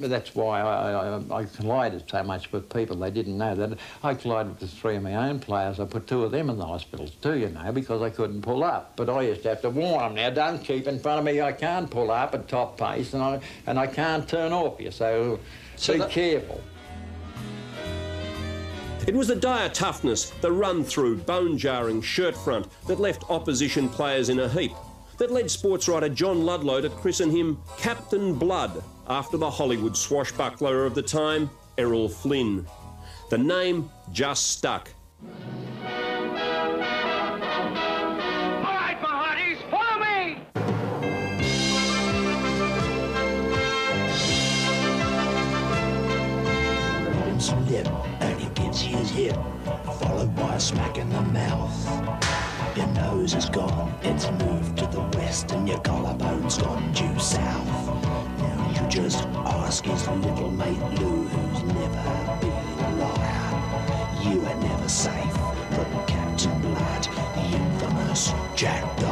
that's why I, I, I, collided so much with people. They didn't know that. I collided with three of my own players. I put two of them in the hospitals too, you know, because I couldn't pull up. But I used to have to warn them, now don't keep in front of me. I can't pull up at top pace and I, and I can't turn off you, so, so be that... careful. It was the Dyer toughness, the run-through, bone-jarring shirt front that left opposition players in a heap that led sports writer John Ludlow to christen him Captain Blood after the Hollywood swashbuckler of the time, Errol Flynn. The name just stuck. lip and he gets his hip, followed by a smack in the mouth. Your nose is gone, it's moved to the and your collarbone's gone due south. Now you just ask his little mate Lou, who's never been a liar. You are never safe from Captain Blood, the infamous Jack Dyer.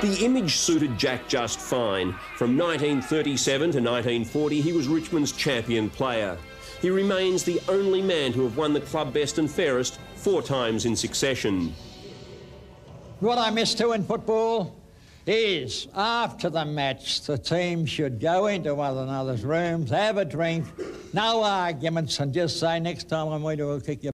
The image suited Jack just fine. From 1937 to 1940, he was Richmond's champion player. He remains the only man to have won the club best and fairest four times in succession. What I miss too in football is after the match, the team should go into one another's rooms, have a drink, no arguments, and just say next time I'm going to kick you.